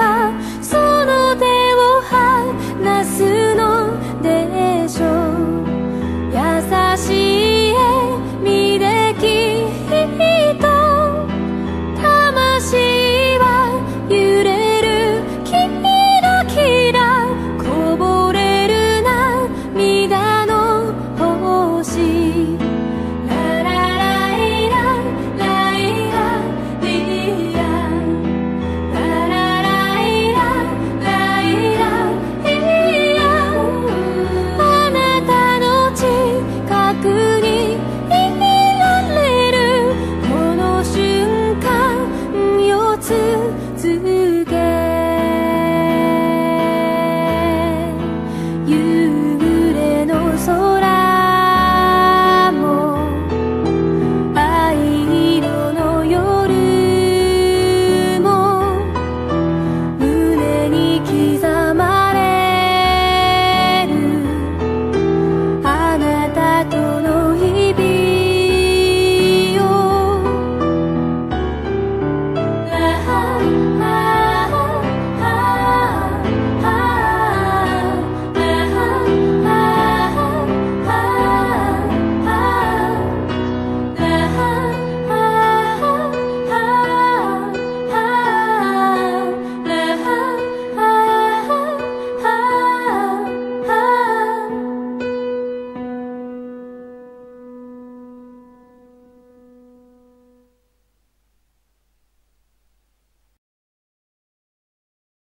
他